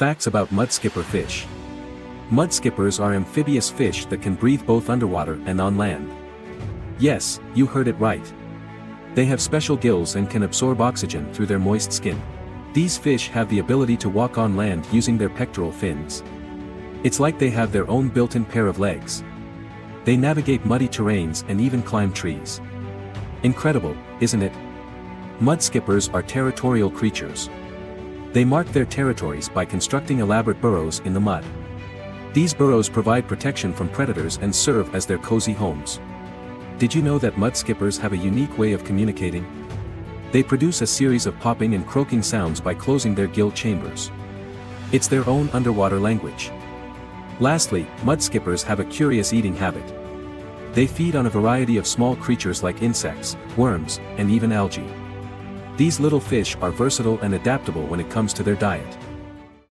Facts about mudskipper fish. Mudskippers are amphibious fish that can breathe both underwater and on land. Yes, you heard it right. They have special gills and can absorb oxygen through their moist skin. These fish have the ability to walk on land using their pectoral fins. It's like they have their own built-in pair of legs. They navigate muddy terrains and even climb trees. Incredible, isn't it? Mudskippers are territorial creatures. They mark their territories by constructing elaborate burrows in the mud. These burrows provide protection from predators and serve as their cozy homes. Did you know that mudskippers have a unique way of communicating? They produce a series of popping and croaking sounds by closing their gill chambers. It's their own underwater language. Lastly, mudskippers have a curious eating habit. They feed on a variety of small creatures like insects, worms, and even algae. These little fish are versatile and adaptable when it comes to their diet.